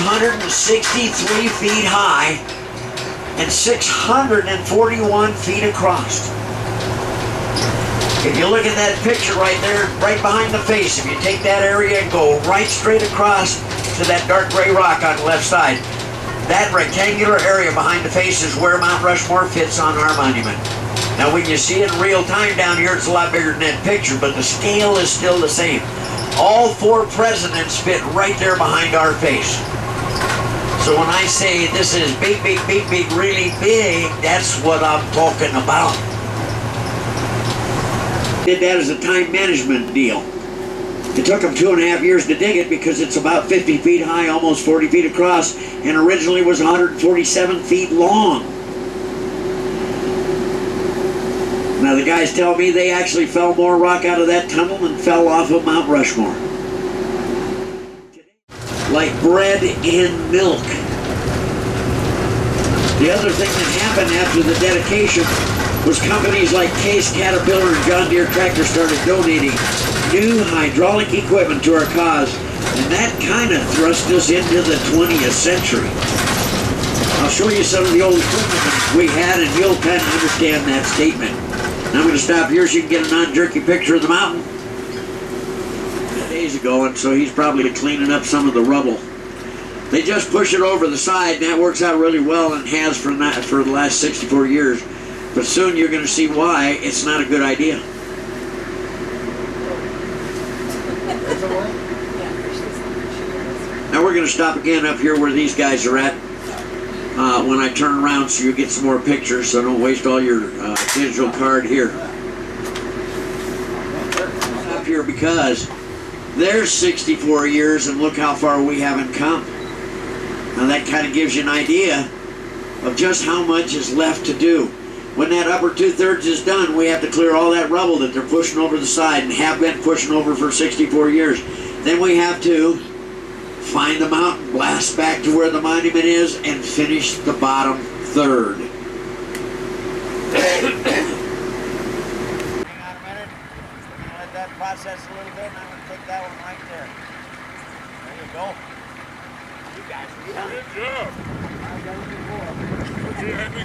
563 feet high and 641 feet across. If you look at that picture right there, right behind the face, if you take that area and go right straight across to that dark gray rock on the left side, that rectangular area behind the face is where Mount Rushmore fits on our monument. Now when you see it in real time down here, it's a lot bigger than that picture, but the scale is still the same. All four presidents fit right there behind our face. So when I say this is big, big, big, big, really big, that's what I'm talking about. Did that as a time management deal. It took them two and a half years to dig it because it's about 50 feet high, almost 40 feet across, and originally was 147 feet long. Now the guys tell me they actually fell more rock out of that tunnel than fell off of Mount Rushmore like bread and milk. The other thing that happened after the dedication was companies like Case, Caterpillar, and John Deere Tractor started donating new hydraulic equipment to our cause, and that kind of thrust us into the 20th century. I'll show you some of the old equipment we had, and you'll kind of understand that statement. I'm going to stop here so you can get a non-jerky picture of the mountain days ago, and so he's probably cleaning up some of the rubble. They just push it over the side, and that works out really well and has for, not, for the last 64 years. But soon you're going to see why it's not a good idea. Now we're going to stop again up here where these guys are at. Uh, when I turn around so you get some more pictures, so don't waste all your uh, digital card here. Up here because there's 64 years and look how far we haven't come. Now that kind of gives you an idea of just how much is left to do. When that upper two-thirds is done, we have to clear all that rubble that they're pushing over the side and have been pushing over for 64 years. Then we have to find the mountain, blast back to where the monument is, and finish the bottom third. Hang on a minute. Let that process a little bit, and I'm going to take that one right there. There you go. You guys are done. Good job. I've done it before. Yeah, me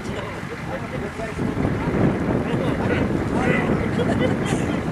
too.